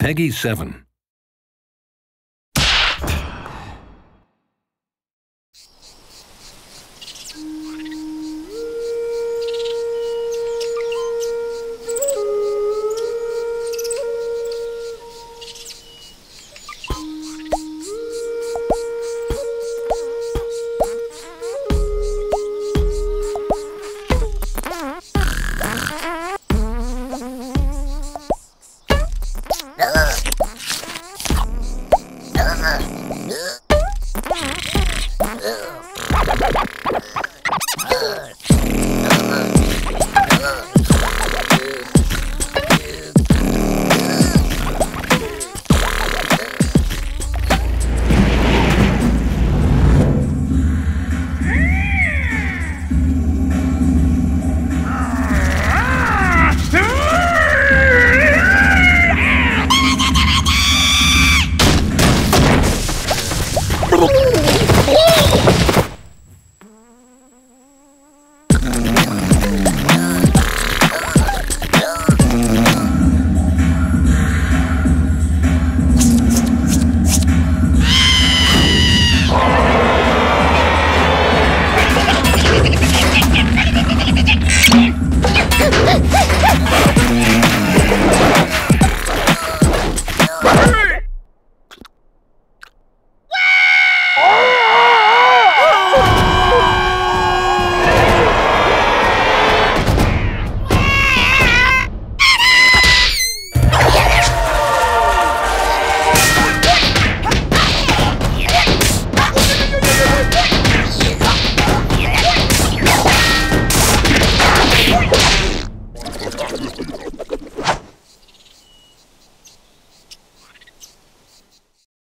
Peggy 7. Ugh. Ugh.